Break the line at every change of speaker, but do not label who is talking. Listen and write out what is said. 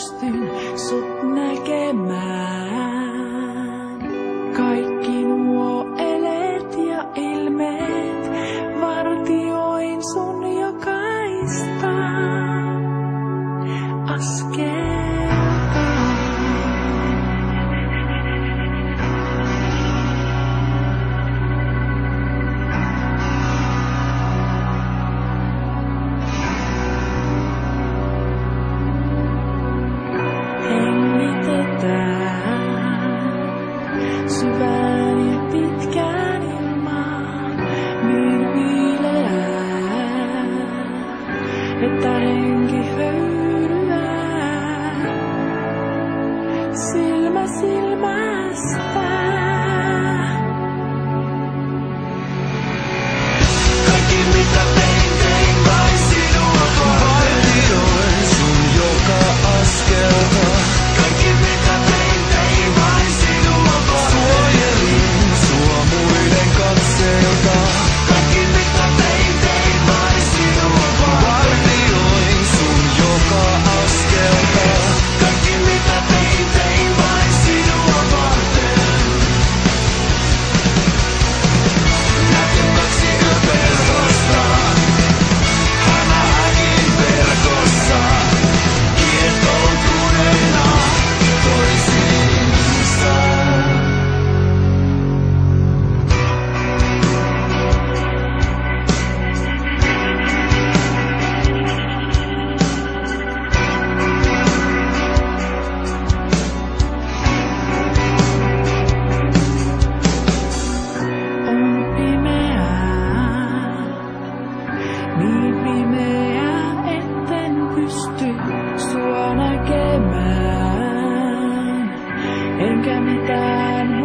pystyn sut näkemään. Kaikki nuo elet ja ilmeet vartioin sun jokaista askel. pysty sua näkemään, enkä mitään